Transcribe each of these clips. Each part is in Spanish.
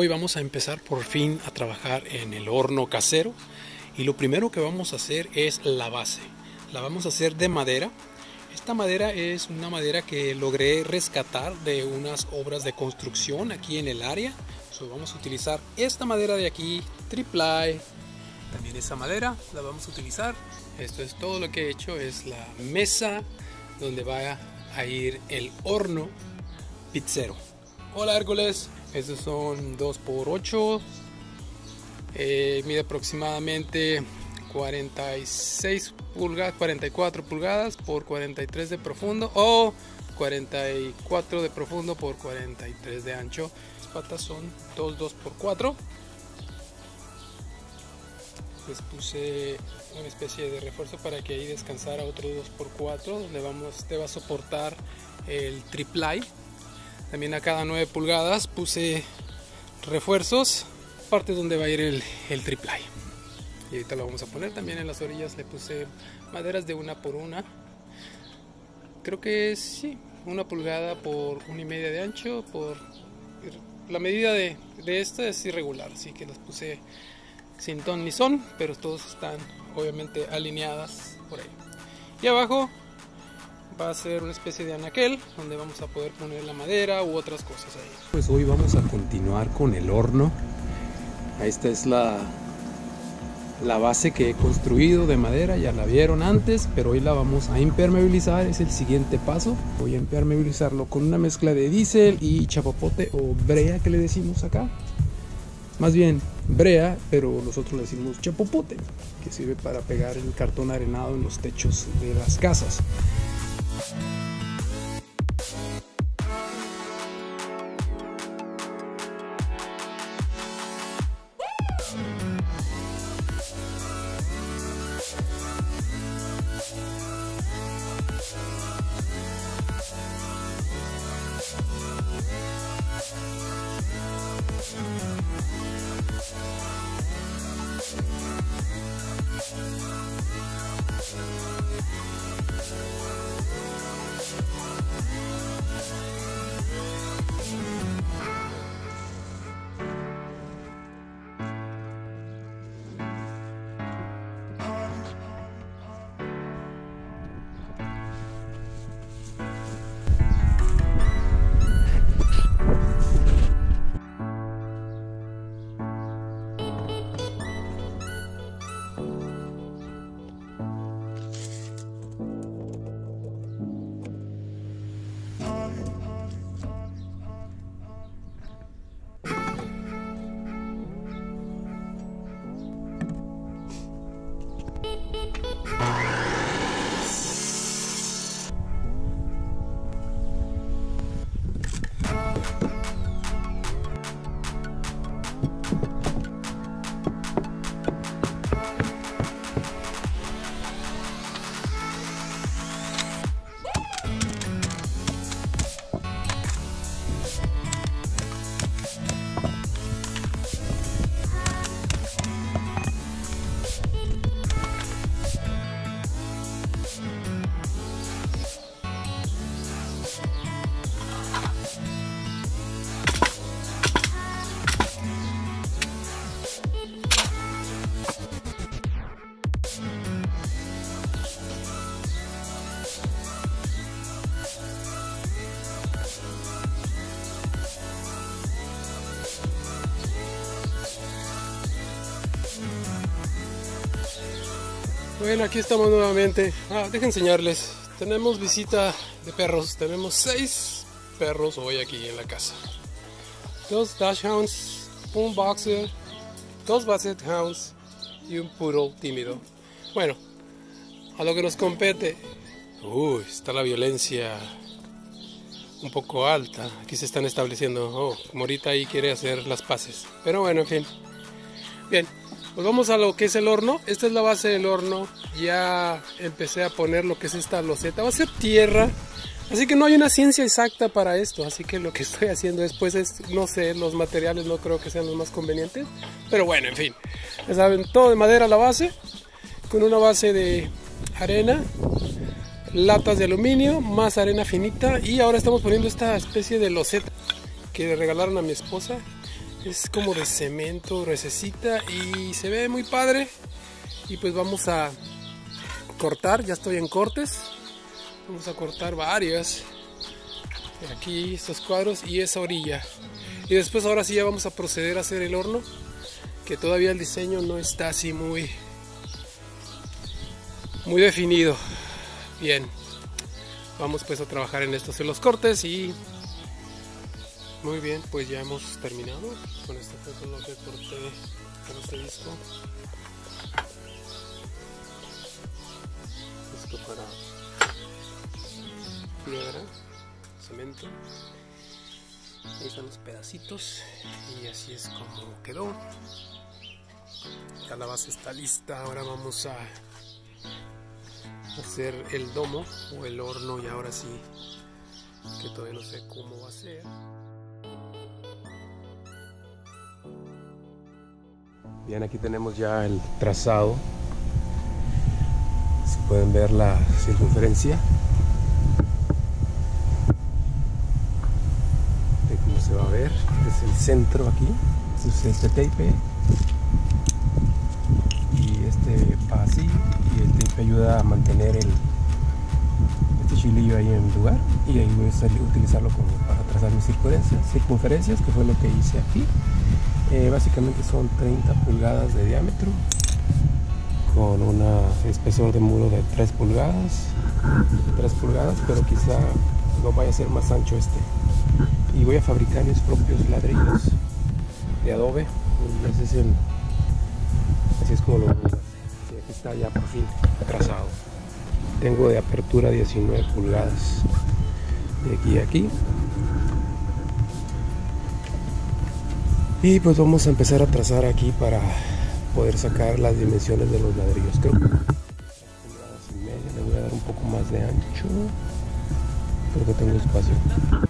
Hoy vamos a empezar por fin a trabajar en el horno casero y lo primero que vamos a hacer es la base. La vamos a hacer de madera. Esta madera es una madera que logré rescatar de unas obras de construcción aquí en el área. vamos a utilizar esta madera de aquí, triple también esa madera la vamos a utilizar. Esto es todo lo que he hecho, es la mesa donde va a ir el horno pizzero. Hola Hércules, estos son 2x8, eh, mide aproximadamente 46 pulgadas, 44 pulgadas por 43 de profundo o 44 de profundo por 43 de ancho. Las patas son 2 2x4 les puse una especie de refuerzo para que ahí descansara otro 2x4 donde vamos, te va a soportar el triple también a cada 9 pulgadas puse refuerzos parte donde va a ir el, el triple y ahorita lo vamos a poner también en las orillas le puse maderas de una por una creo que sí una pulgada por una y media de ancho por la medida de, de esta es irregular así que las puse sin ton ni son, pero todos están obviamente alineadas por ahí. Y abajo va a ser una especie de anaquel donde vamos a poder poner la madera u otras cosas ahí. Pues hoy vamos a continuar con el horno. Esta es la, la base que he construido de madera, ya la vieron antes, pero hoy la vamos a impermeabilizar, es el siguiente paso. Voy a impermeabilizarlo con una mezcla de diésel y chapapote o brea que le decimos acá más bien brea, pero nosotros le decimos chapopote, que sirve para pegar el cartón arenado en los techos de las casas. you Bueno, aquí estamos nuevamente. Ah, enseñarles. Tenemos visita de perros. Tenemos seis perros hoy aquí en la casa. Dos Dachshunds, un Boxer, dos Basset Hounds y un Poodle tímido. Bueno, a lo que nos compete. Uy, está la violencia un poco alta. Aquí se están estableciendo. Oh, Morita ahí quiere hacer las paces. Pero bueno, en fin. Bien, pues vamos a lo que es el horno. Esta es la base del horno. Ya empecé a poner lo que es esta loseta. Va a ser tierra. Así que no hay una ciencia exacta para esto. Así que lo que estoy haciendo después es, no sé, los materiales no creo que sean los más convenientes. Pero bueno, en fin. Ya saben, todo de madera la base. Con una base de arena. Latas de aluminio. Más arena finita. Y ahora estamos poniendo esta especie de loseta que le regalaron a mi esposa Es como de cemento, recesita y se ve muy padre. Y pues vamos a cortar, ya estoy en cortes. Vamos a cortar varias. Aquí estos cuadros y esa orilla. Y después ahora sí ya vamos a proceder a hacer el horno. Que todavía el diseño no está así muy, muy definido. Bien. Vamos pues a trabajar en esto, hacer los cortes y muy bien, pues ya hemos terminado. Con esto fue lo que corté con este disco. Esto para piedra, cemento. Ahí están los pedacitos y así es como quedó. Ya la base está lista. Ahora vamos a hacer el domo o el horno y ahora sí que todavía no sé cómo va a ser. Bien, aquí tenemos ya el trazado. Si pueden ver la circunferencia. De cómo se va a ver. Este es el centro aquí. Este es este tape. Y este va. Y el tape ayuda a mantener el, este chilillo ahí en lugar. Y ahí voy a utilizarlo como para trazar mis circunferencias, circunferencias, que fue lo que hice aquí. Eh, básicamente son 30 pulgadas de diámetro con un espesor de muro de 3 pulgadas 3 pulgadas pero quizá no vaya a ser más ancho este. Y voy a fabricar mis propios ladrillos de adobe. Ese es el, así es como lo voy a aquí está ya por fin trazado. Tengo de apertura 19 pulgadas de aquí a aquí Y pues vamos a empezar a trazar aquí para poder sacar las dimensiones de los ladrillos. Creo que media, le voy a dar un poco más de ancho. Creo que tengo espacio.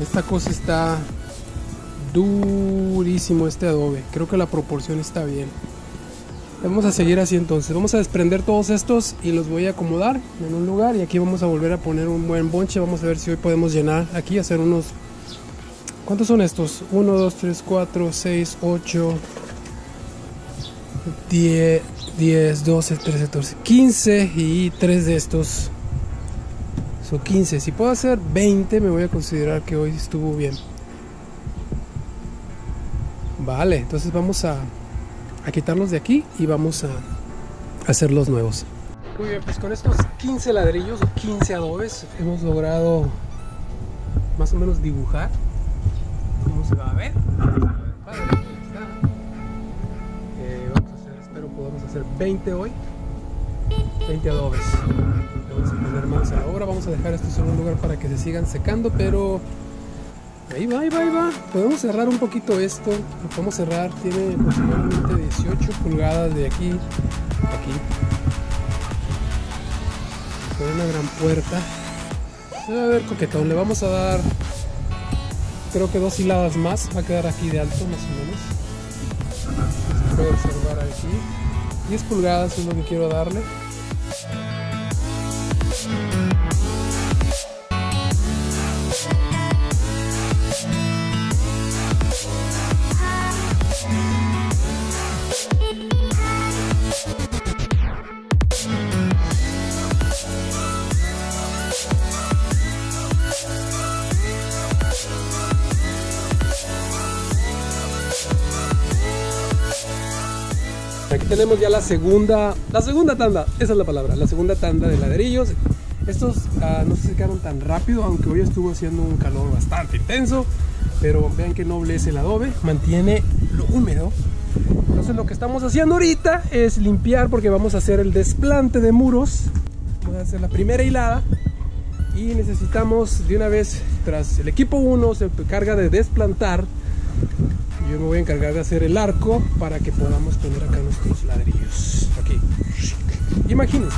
Esta cosa está durísimo este adobe. Creo que la proporción está bien. Vamos a seguir así entonces. Vamos a desprender todos estos y los voy a acomodar en un lugar. Y aquí vamos a volver a poner un buen bonche. Vamos a ver si hoy podemos llenar aquí, hacer unos... ¿Cuántos son estos? 1, 2, 3, 4, 6, 8, 10, 10, 12, 13, 14, 15 y 3 de estos. Son 15. Si puedo hacer 20 me voy a considerar que hoy estuvo bien. Vale, entonces vamos a, a quitarlos de aquí y vamos a hacer los nuevos. Muy bien, pues con estos 15 ladrillos o 15 adobes hemos logrado más o menos dibujar cómo se va a ver. Eh, vamos a hacer, espero podamos hacer 20 hoy. 20 adobes. Vamos poner manos a la obra. Vamos a dejar estos en un lugar para que se sigan secando, pero ahí va, ahí va, ahí va. Podemos cerrar un poquito esto. Lo podemos cerrar. Tiene aproximadamente 18 pulgadas de aquí aquí. Con una gran puerta. A ver coquetón. Le vamos a dar, creo que dos hiladas más. Va a quedar aquí de alto, más o menos. Puede observar aquí. 10 pulgadas es lo que quiero darle. Ya la segunda, la segunda tanda, esa es la palabra, la segunda tanda de ladrillos. Estos ah, no se secaron tan rápido, aunque hoy estuvo haciendo un calor bastante intenso. Pero vean que es el adobe, mantiene lo húmedo. Entonces lo que estamos haciendo ahorita es limpiar porque vamos a hacer el desplante de muros. Vamos a hacer la primera hilada y necesitamos de una vez, tras el equipo 1 se encarga de desplantar yo me voy a encargar de hacer el arco para que podamos poner acá nuestros ladrillos. Aquí. Imagínense.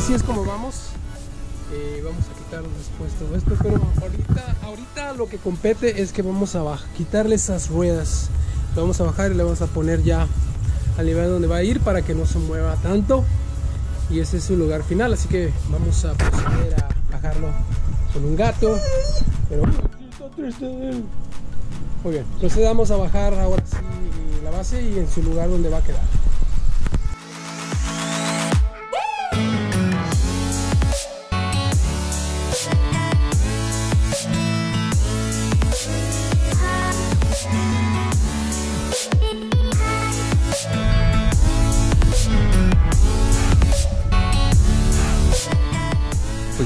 Así es como vamos. Eh, vamos a quitar después todo esto, pero ahorita, lo que compete es que vamos a quitarle esas ruedas. Lo vamos a bajar y le vamos a poner ya al nivel donde va a ir para que no se mueva tanto. Y ese es su lugar final, así que vamos a proceder a bajarlo con un gato. Pero muy bien, procedamos a bajar ahora sí la base y en su lugar donde va a quedar.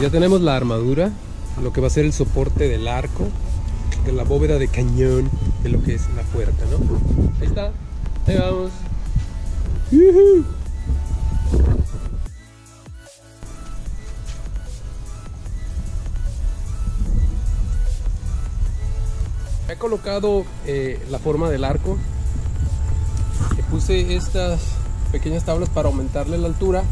Ya tenemos la armadura, lo que va a ser el soporte del arco, de la bóveda de cañón, de lo que es la puerta, ¿no? Ahí está, ahí vamos. He colocado eh, la forma del arco. Le puse estas pequeñas tablas para aumentarle la altura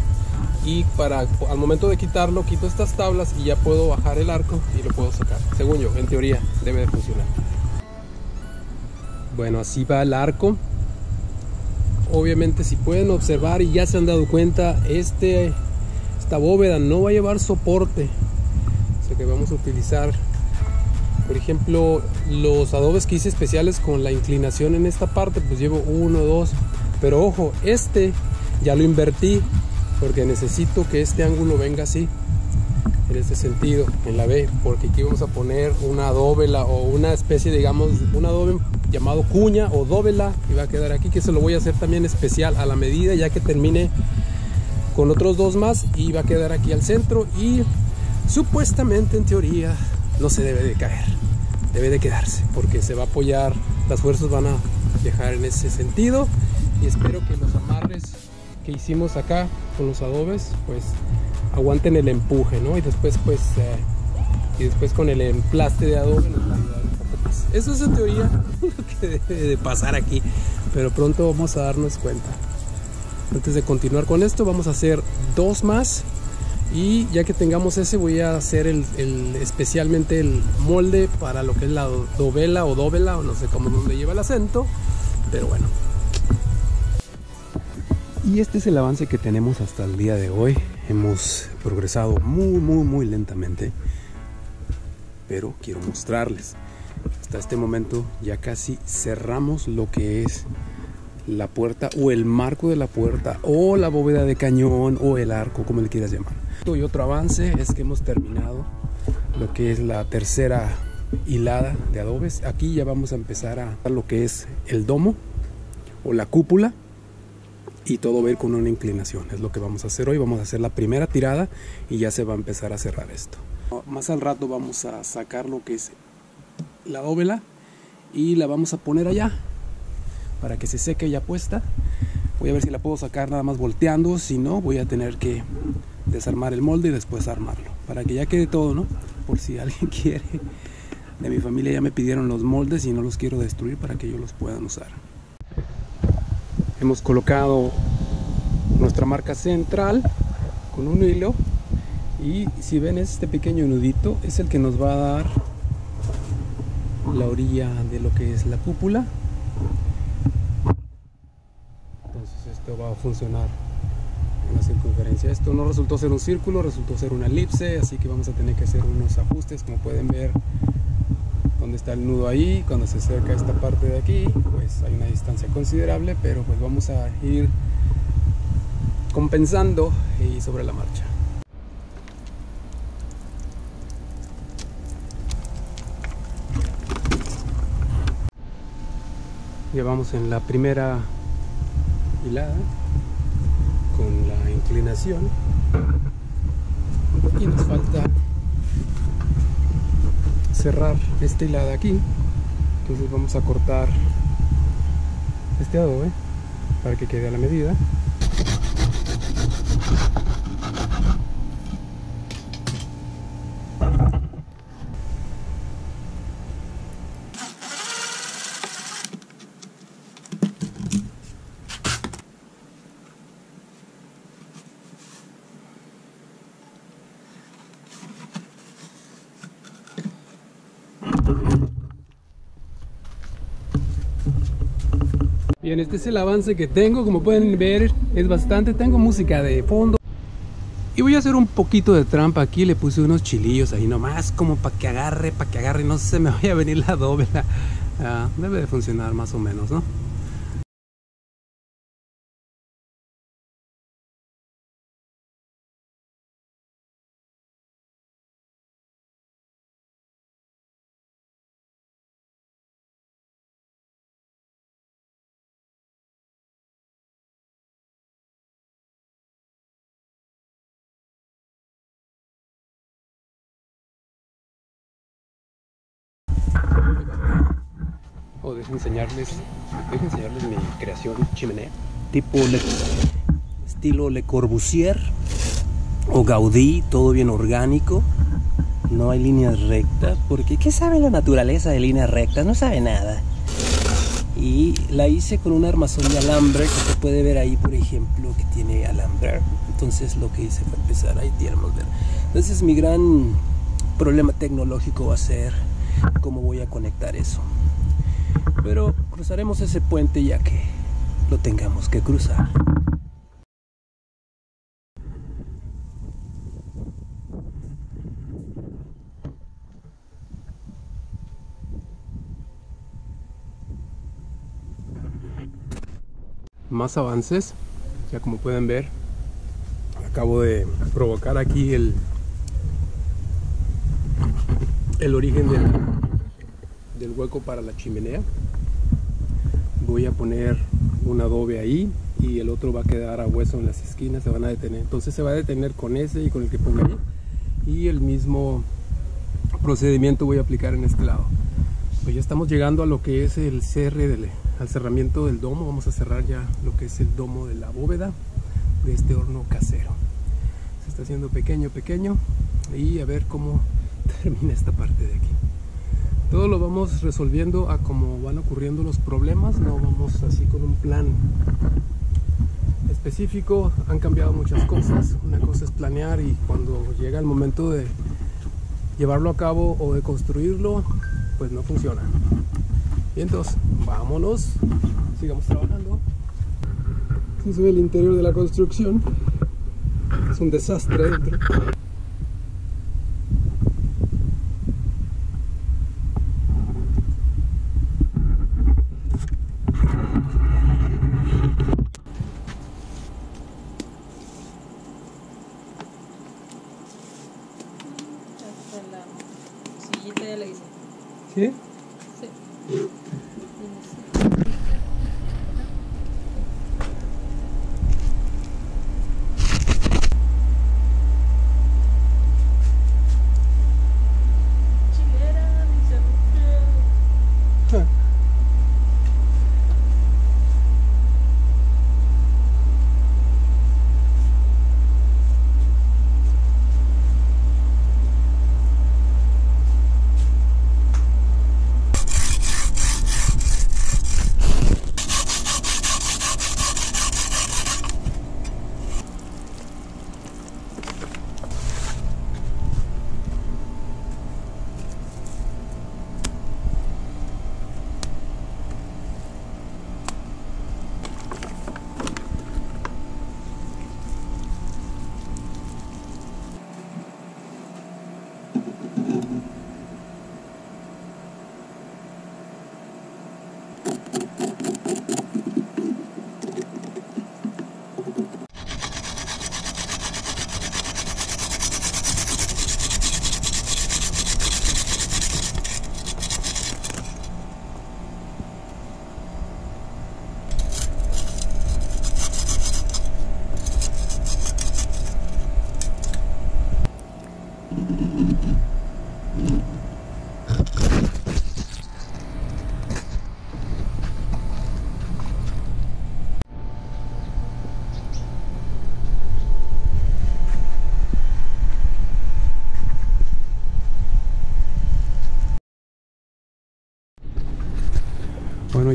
y para al momento de quitarlo quito estas tablas y ya puedo bajar el arco y lo puedo sacar. Según yo, en teoría debe de funcionar. Bueno, así va el arco. Obviamente si pueden observar y ya se han dado cuenta, este, esta bóveda no va a llevar soporte. O sea que vamos a utilizar por ejemplo, los adobes que hice especiales con la inclinación en esta parte, pues llevo uno, dos. Pero ojo, este ya lo invertí porque necesito que este ángulo venga así. en este sentido, en la B, porque aquí vamos a poner una dóvela o una especie, digamos, un adobe llamado cuña o dóvela y va a quedar aquí, que se lo voy a hacer también especial a la medida ya que termine con otros dos más y va a quedar aquí al centro y supuestamente en teoría no se debe de caer, debe de quedarse porque se va a apoyar, las fuerzas van a viajar en ese sentido y espero que los amarres que hicimos acá con los adobes pues aguanten el empuje, ¿no? Y después pues eh, y después con el emplaste de adobe nos va a ayudar. Eso es en teoría que debe de pasar aquí, pero pronto vamos a darnos cuenta. Antes de continuar con esto vamos a hacer dos más y ya que tengamos ese voy a hacer el, especialmente el molde para lo que es la dovela o dovela o no sé cómo le lleva el acento, pero bueno. Y este es el avance que tenemos hasta el día de hoy. Hemos progresado muy, muy, muy lentamente. Pero quiero mostrarles. Hasta este momento ya casi cerramos lo que es la puerta o el marco de la puerta o la bóveda de cañón o el arco, como le quieras llamar. Y otro avance es que hemos terminado lo que es la tercera hilada de adobes. Aquí ya vamos a empezar a lo que es el domo o la cúpula y todo va a ir con una inclinación. Es lo que vamos a hacer hoy. Vamos a hacer la primera tirada y ya se va a empezar a cerrar esto. Más al rato vamos a sacar lo que es la dóvela y la vamos a poner allá para que se seque ya puesta. Voy a ver si la puedo sacar nada más volteando. Si no, voy a tener que desarmar el molde y después armarlo. Para que ya quede todo, ¿no? Por si alguien quiere. De mi familia ya me pidieron los moldes y no los quiero destruir para que ellos los puedan usar hemos colocado nuestra marca central con un hilo y si ven este pequeño nudito es el que nos va a dar la orilla de lo que es la cúpula. Entonces esto va a funcionar en la circunferencia. Esto no resultó ser un círculo resultó ser una elipse así que vamos a tener que hacer unos ajustes. Como pueden ver donde está el nudo ahí, cuando se acerca esta parte de aquí, pues hay una distancia considerable, pero pues vamos a ir compensando y sobre la marcha. Ya vamos en la primera hilada con la inclinación y nos falta cerrar esta hilada aquí. Entonces vamos a cortar este adobe para que quede a la medida Bien, este es el avance que tengo, como pueden ver es bastante, tengo música de fondo. Y voy a hacer un poquito de trampa aquí, le puse unos chilillos ahí nomás, como para que agarre, para que agarre, no se me vaya a venir la doble. Ah, debe de funcionar más o menos, ¿no? O dejen enseñarles, enseñarles mi creación chimenea tipo estilo Le Corbusier o Gaudí, todo bien orgánico. No hay líneas rectas, porque ¿qué sabe la naturaleza de líneas rectas? No sabe nada. Y la hice con un armazón de alambre que se puede ver ahí, por ejemplo, que tiene alambre. Entonces lo que hice fue empezar, ahí tenemos ver. Entonces mi gran problema tecnológico va a ser cómo voy a conectar eso. Pero cruzaremos ese puente ya que lo tengamos que cruzar. Más avances, ya como pueden ver, acabo de provocar aquí el, el origen del, del hueco para la chimenea. Voy a poner un adobe ahí y el otro va a quedar a hueso en las esquinas, se van a detener. Entonces se va a detener con ese y con el que ponga ahí. Y el mismo procedimiento voy a aplicar en este lado. Pues ya estamos llegando a lo que es el cierre del al cerramiento del domo. Vamos a cerrar ya lo que es el domo de la bóveda de este horno casero. Se está haciendo pequeño, pequeño y a ver cómo termina esta parte de aquí. Todo lo vamos resolviendo a cómo van ocurriendo los problemas, no vamos así con un plan específico. Han cambiado muchas cosas. Una cosa es planear y cuando llega el momento de llevarlo a cabo o de construirlo, pues no funciona. Y entonces, vámonos, sigamos trabajando. Este es el interior de la construcción. Es un desastre dentro.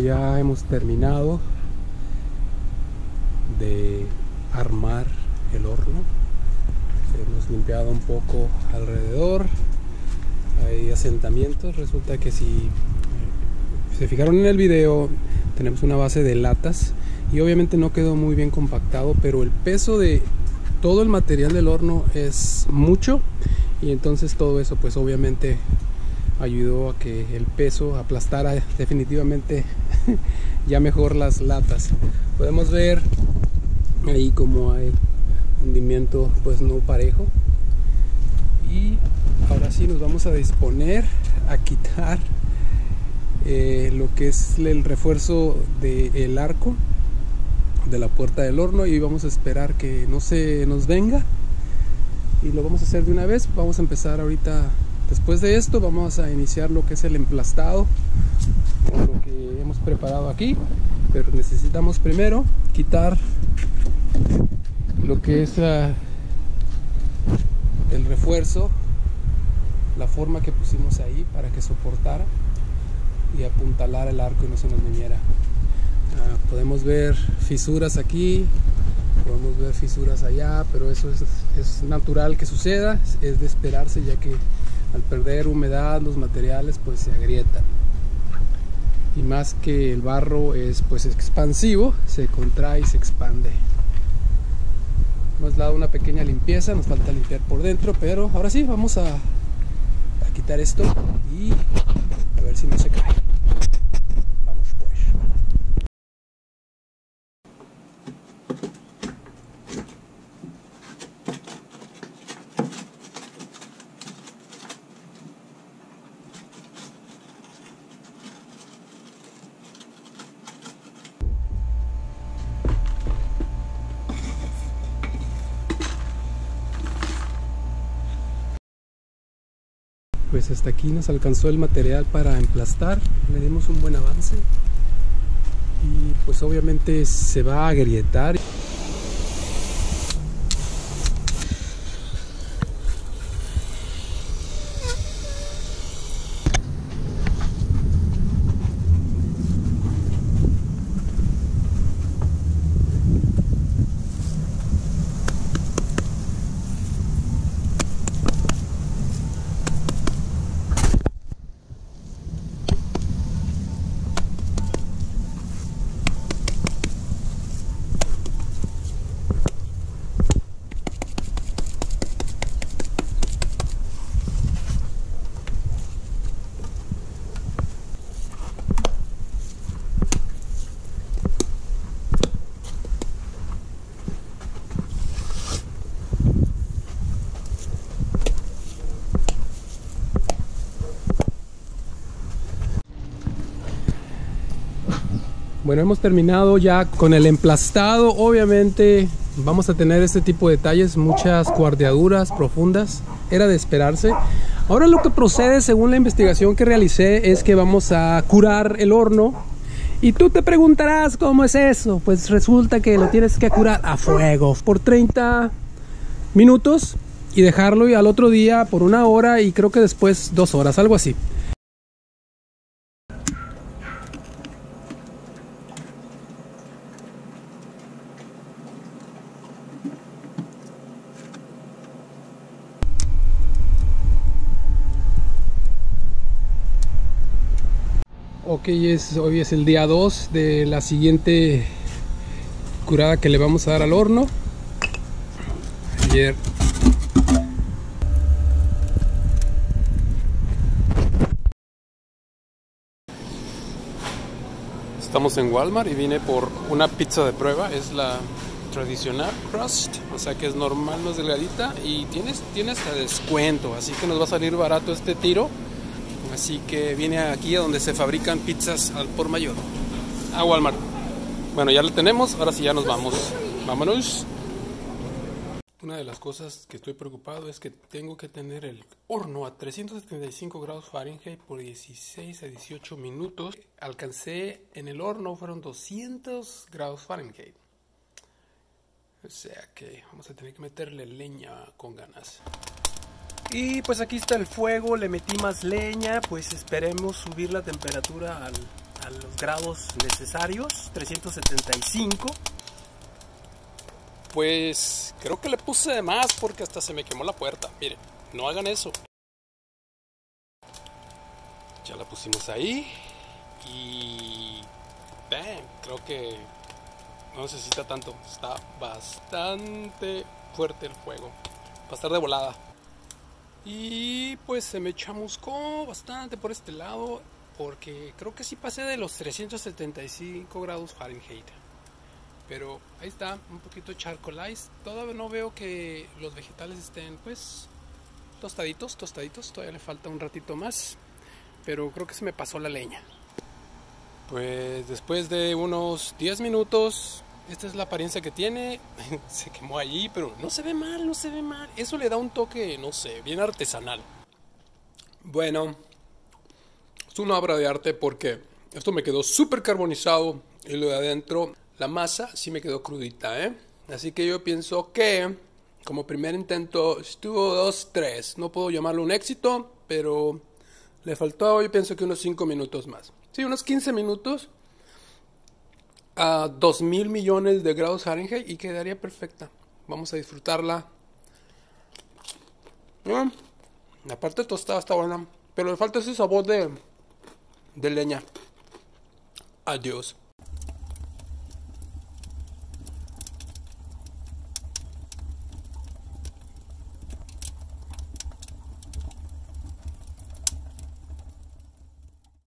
Ya hemos terminado de armar el horno. Hemos limpiado un poco alrededor. Hay asentamientos. Resulta que si se fijaron en el video, tenemos una base de latas y obviamente no quedó muy bien compactado, pero el peso de todo el material del horno es mucho y entonces todo eso pues obviamente ayudó a que el peso aplastara definitivamente ya mejor las latas. Podemos ver ahí como hay hundimiento pues no parejo. Y ahora sí nos vamos a disponer a quitar eh, lo que es el refuerzo del arco de la puerta del horno y vamos a esperar que no se nos venga y lo vamos a hacer de una vez vamos a empezar ahorita Después de esto vamos a iniciar lo que es el emplastado hemos preparado aquí. Pero necesitamos primero quitar lo que es uh, el refuerzo, la forma que pusimos ahí para que soportara y apuntalara el arco y no se nos viniera. Uh, podemos ver fisuras aquí, podemos ver fisuras allá, pero eso es, es natural que suceda, es de esperarse ya que al perder humedad los materiales pues se agrietan y más que el barro es pues expansivo se contrae y se expande. Hemos dado una pequeña limpieza nos falta limpiar por dentro pero ahora sí vamos a, a quitar esto y a ver si no se cae vamos pues pues hasta aquí nos alcanzó el material para emplastar. Le dimos un buen avance. Y pues obviamente se va a agrietar. Bueno, hemos terminado ya con el emplastado. Obviamente vamos a tener este tipo de detalles, muchas cuardeaduras profundas. Era de esperarse. Ahora lo que procede, según la investigación que realicé, es que vamos a curar el horno. Y tú te preguntarás cómo es eso. Pues resulta que lo tienes que curar a fuego por 30 minutos y dejarlo y al otro día por una hora y creo que después dos horas, algo así. Hoy es el día 2 de la siguiente curada que le vamos a dar al horno. Ayer Estamos en Walmart y vine por una pizza de prueba, es la tradicional crust, o sea que es normal, no es delgadita y tienes, tienes hasta descuento, así que nos va a salir barato este tiro. Así que viene aquí a donde se fabrican pizzas al por mayor. A Walmart. Bueno, ya lo tenemos, ahora sí ya nos vamos. Vámonos. Una de las cosas que estoy preocupado es que tengo que tener el horno a 375 grados Fahrenheit por 16 a 18 minutos. Alcancé en el horno, fueron 200 grados Fahrenheit. O sea que vamos a tener que meterle leña con ganas. Y pues aquí está el fuego, le metí más leña, pues esperemos subir la temperatura al, a los grados necesarios, 375. Pues creo que le puse de más porque hasta se me quemó la puerta. Miren, no hagan eso. Ya la pusimos ahí y bam, creo que no necesita tanto. Está bastante fuerte el fuego. Va a estar de volada. Y pues se me chamuscó bastante por este lado porque creo que sí pasé de los 375 grados Fahrenheit. Pero ahí está, un poquito charcoalize. Todavía no veo que los vegetales estén pues tostaditos, tostaditos. Todavía le falta un ratito más. Pero creo que se me pasó la leña. Pues después de unos 10 minutos esta es la apariencia que tiene. se quemó allí, pero no se ve mal, no se ve mal. Eso le da un toque, no sé, bien artesanal. Bueno, es una obra de arte porque esto me quedó súper carbonizado y lo de adentro, la masa sí me quedó crudita, ¿eh? Así que yo pienso que como primer intento estuvo 2-3. No puedo llamarlo un éxito, pero le faltó yo pienso que unos 5 minutos más. Sí, unos 15 minutos a 2 mil millones de grados Fahrenheit y quedaría perfecta. Vamos a disfrutarla. la parte tostada está buena, pero le falta ese sabor de, de leña. Adiós.